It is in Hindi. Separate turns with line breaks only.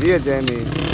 दिए जय